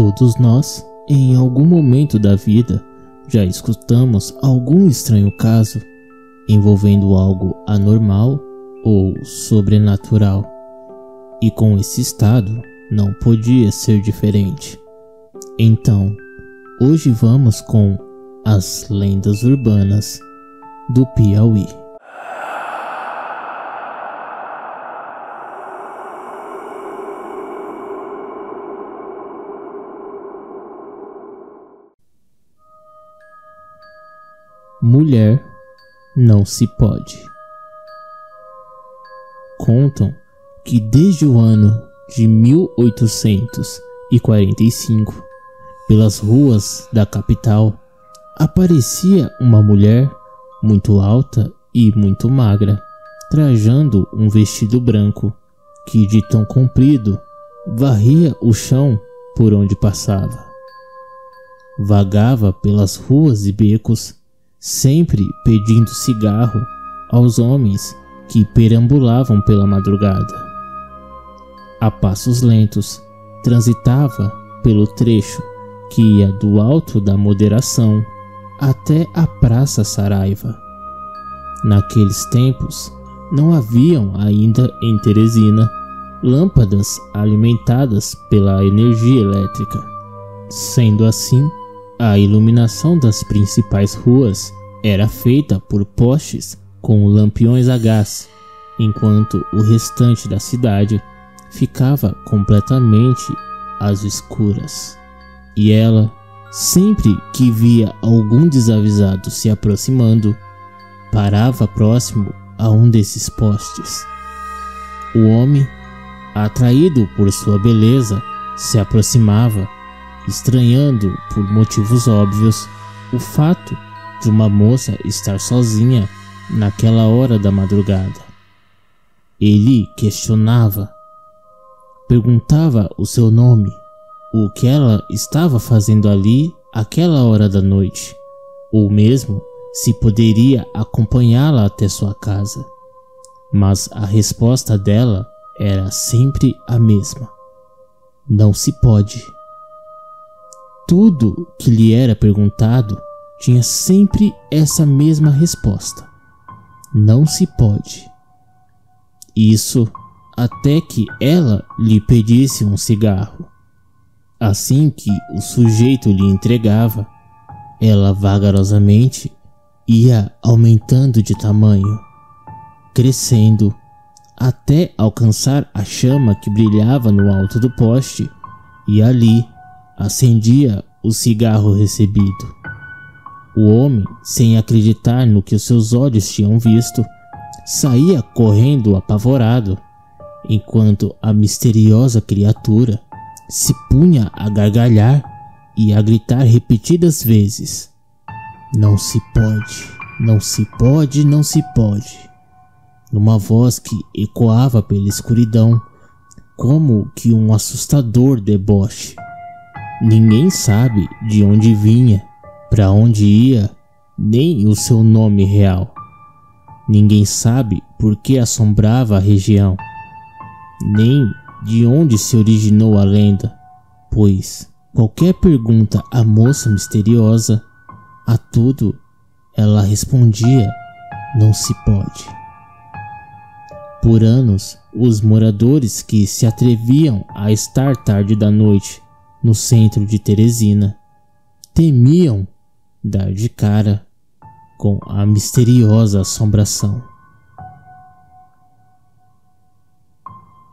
Todos nós, em algum momento da vida, já escutamos algum estranho caso envolvendo algo anormal ou sobrenatural. E com esse estado não podia ser diferente. Então, hoje vamos com as lendas urbanas do Piauí. Mulher não se pode. Contam que desde o ano de 1845, pelas ruas da capital, aparecia uma mulher muito alta e muito magra, trajando um vestido branco que, de tão comprido, varria o chão por onde passava. Vagava pelas ruas e becos sempre pedindo cigarro aos homens que perambulavam pela madrugada. A passos lentos, transitava pelo trecho que ia do alto da moderação até a Praça Saraiva. Naqueles tempos, não haviam ainda em Teresina lâmpadas alimentadas pela energia elétrica. Sendo assim, a iluminação das principais ruas era feita por postes com lampiões a gás, enquanto o restante da cidade ficava completamente às escuras. E ela, sempre que via algum desavisado se aproximando, parava próximo a um desses postes. O homem, atraído por sua beleza, se aproximava estranhando por motivos óbvios o fato de uma moça estar sozinha naquela hora da madrugada. Ele questionava, perguntava o seu nome, o que ela estava fazendo ali aquela hora da noite, ou mesmo se poderia acompanhá-la até sua casa. Mas a resposta dela era sempre a mesma: Não se pode. Tudo que lhe era perguntado tinha sempre essa mesma resposta: Não se pode. Isso até que ela lhe pedisse um cigarro. Assim que o sujeito lhe entregava, ela vagarosamente ia aumentando de tamanho, crescendo, até alcançar a chama que brilhava no alto do poste, e ali acendia o cigarro recebido. O homem, sem acreditar no que seus olhos tinham visto, saía correndo apavorado, enquanto a misteriosa criatura se punha a gargalhar e a gritar repetidas vezes: Não se pode, não se pode, não se pode. Numa voz que ecoava pela escuridão, como que um assustador deboche. Ninguém sabe de onde vinha, para onde ia, nem o seu nome real. Ninguém sabe por que assombrava a região, nem de onde se originou a lenda, pois qualquer pergunta à moça misteriosa, a tudo ela respondia: não se pode. Por anos, os moradores que se atreviam a estar tarde da noite no centro de Teresina, temiam dar de cara com a misteriosa assombração.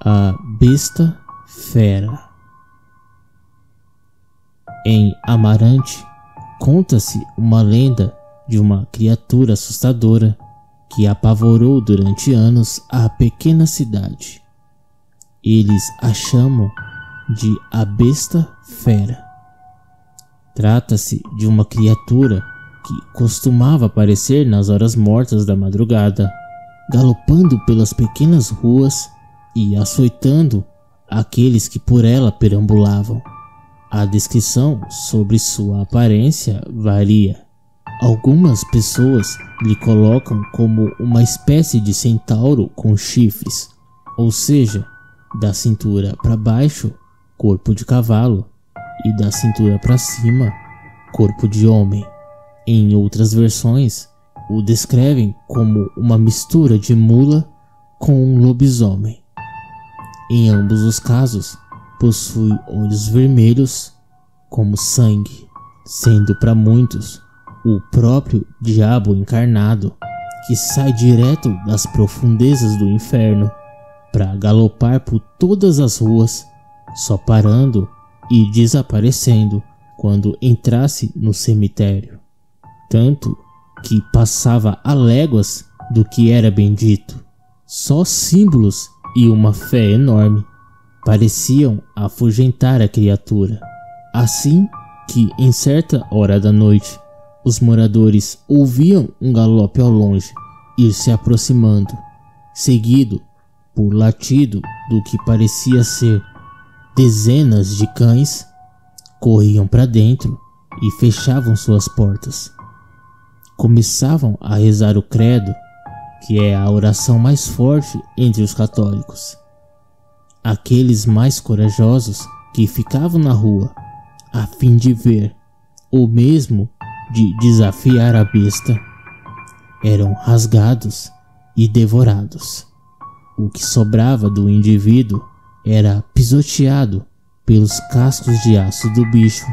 A besta fera. Em Amarante, conta-se uma lenda de uma criatura assustadora que apavorou durante anos a pequena cidade. Eles a chamam de a besta fera. Trata-se de uma criatura que costumava aparecer nas horas mortas da madrugada, galopando pelas pequenas ruas e açoitando aqueles que por ela perambulavam. A descrição sobre sua aparência varia. Algumas pessoas lhe colocam como uma espécie de centauro com chifres, ou seja, da cintura para baixo corpo de cavalo, e da cintura para cima, corpo de homem. Em outras versões, o descrevem como uma mistura de mula com um lobisomem. Em ambos os casos, possui olhos vermelhos como sangue, sendo para muitos o próprio diabo encarnado que sai direto das profundezas do inferno para galopar por todas as ruas, só parando e desaparecendo quando entrasse no cemitério. Tanto que passava a léguas do que era bendito. Só símbolos e uma fé enorme pareciam afugentar a criatura. Assim que, em certa hora da noite, os moradores ouviam um galope ao longe ir se aproximando, seguido por latido do que parecia ser dezenas de cães, corriam para dentro e fechavam suas portas. Começavam a rezar o credo que é a oração mais forte entre os católicos. Aqueles mais corajosos que ficavam na rua a fim de ver, ou mesmo de desafiar a besta, eram rasgados e devorados. O que sobrava do indivíduo era pisoteado pelos cascos de aço do bicho,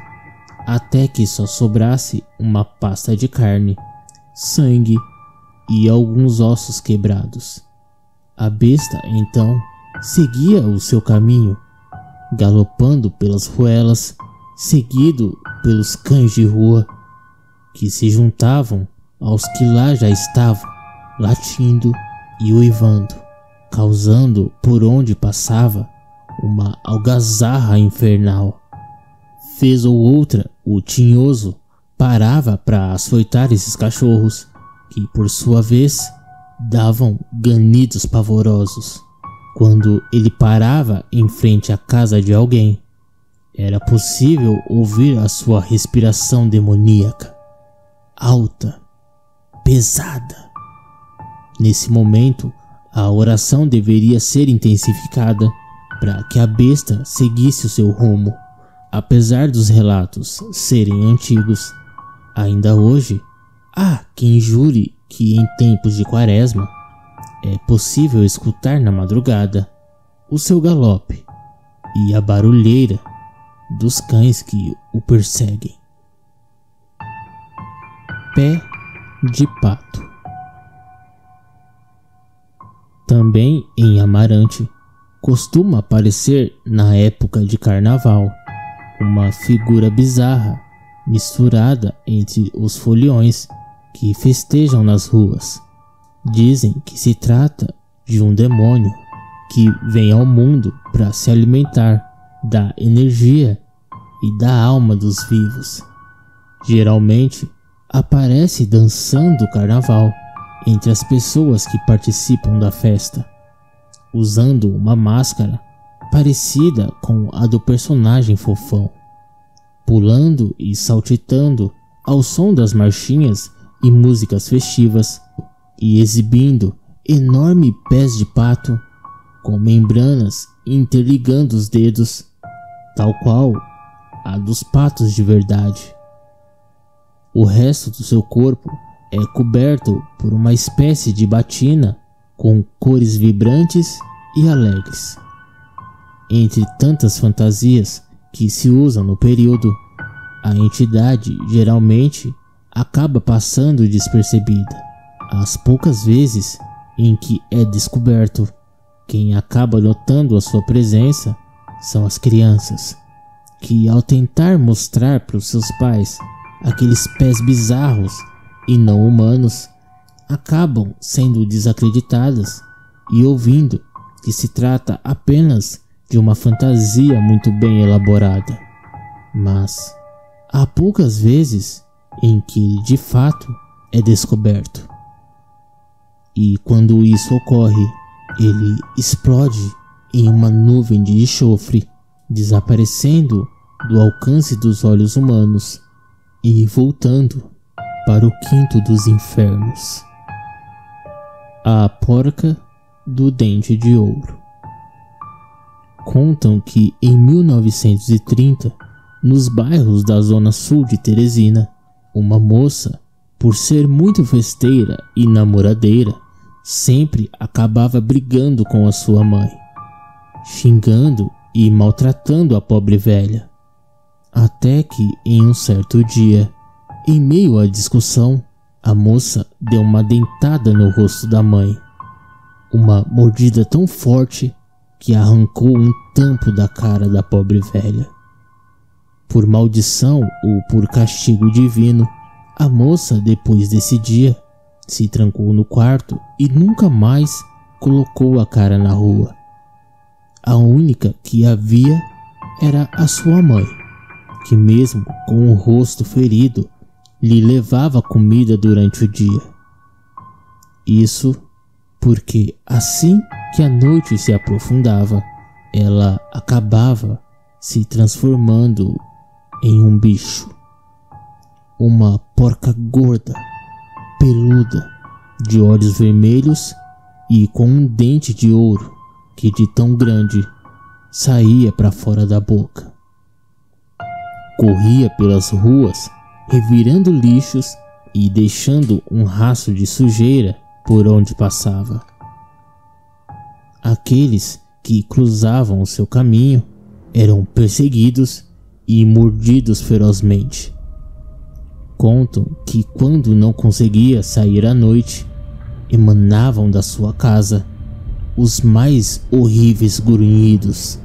até que só sobrasse uma pasta de carne, sangue e alguns ossos quebrados. A besta então seguia o seu caminho, galopando pelas ruelas, seguido pelos cães de rua, que se juntavam aos que lá já estavam, latindo e uivando, causando por onde passava uma algazarra infernal. Fez ou outra, o tinhoso parava para açoitar esses cachorros que, por sua vez, davam ganidos pavorosos. Quando ele parava em frente à casa de alguém, era possível ouvir a sua respiração demoníaca, alta, pesada. Nesse momento, a oração deveria ser intensificada para que a besta seguisse o seu rumo. Apesar dos relatos serem antigos, ainda hoje Há quem jure que em tempos de quaresma é possível escutar na madrugada o seu galope e a barulheira dos cães que o perseguem. Pé de pato. Também em Amarante costuma aparecer na época de carnaval uma figura bizarra misturada entre os foliões que festejam nas ruas. Dizem que se trata de um demônio que vem ao mundo para se alimentar da energia e da alma dos vivos. Geralmente aparece dançando o carnaval entre as pessoas que participam da festa, usando uma máscara parecida com a do personagem fofão, pulando e saltitando ao som das marchinhas e músicas festivas, e exibindo enorme pés de pato com membranas interligando os dedos, tal qual a dos patos de verdade. O resto do seu corpo é coberto por uma espécie de batina com cores vibrantes e alegres. Entre tantas fantasias que se usam no período, a entidade geralmente acaba passando despercebida. As poucas vezes em que é descoberto, quem acaba notando a sua presença são as crianças, que ao tentar mostrar para os seus pais aqueles pés bizarros e não humanos, acabam sendo desacreditadas e ouvindo que se trata apenas de uma fantasia muito bem elaborada. Mas há poucas vezes em que de fato é descoberto. E quando isso ocorre, ele explode em uma nuvem de enxofre, desaparecendo do alcance dos olhos humanos e voltando para o quinto dos infernos. A porca do dente de ouro. Contam que em 1930 nos bairros da zona sul de Teresina, uma moça, por ser muito festeira e namoradeira, sempre acabava brigando com a sua mãe, xingando e maltratando a pobre velha. Até que, em um certo dia, em meio à discussão, a moça deu uma dentada no rosto da mãe. Uma mordida tão forte que arrancou um tampo da cara da pobre velha. Por maldição ou por castigo divino, a moça, depois desse dia, se trancou no quarto e nunca mais colocou a cara na rua. A única que havia era a sua mãe, que, mesmo com o rosto ferido, lhe levava comida durante o dia. Isso porque, assim que a noite se aprofundava, ela acabava se transformando em um bicho. Uma porca gorda peluda, de olhos vermelhos e com um dente de ouro que de tão grande saía para fora da boca. Corria pelas ruas, revirando lixos e deixando um rastro de sujeira por onde passava. Aqueles que cruzavam o seu caminho eram perseguidos e mordidos ferozmente. Contam que quando não conseguia sair à noite, emanavam da sua casa os mais horríveis grunhidos.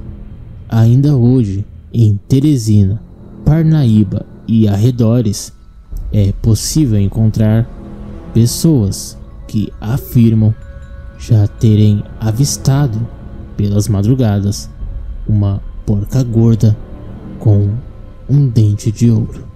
Ainda hoje, em Teresina, Parnaíba e arredores, é possível encontrar pessoas que afirmam já terem avistado pelas madrugadas uma porca gorda com um dente de ouro.